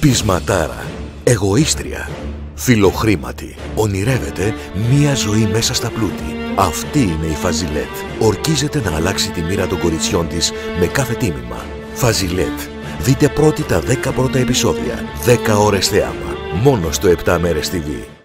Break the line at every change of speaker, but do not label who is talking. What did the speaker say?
Πεισματάρα. Εγωίστρια. Φιλοχρήματη. Ονειρεύεται μία ζωή μέσα στα πλούτη. Αυτή είναι η Φαζιλέτ. Ορκίζεται να αλλάξει τη μοίρα των κοριτσιών της με κάθε τίμημα. Φαζιλέτ. Δείτε πρώτη τα 10 πρώτα επεισόδια. 10 ώρες θέαμα. Μόνο στο 7 μέρες TV.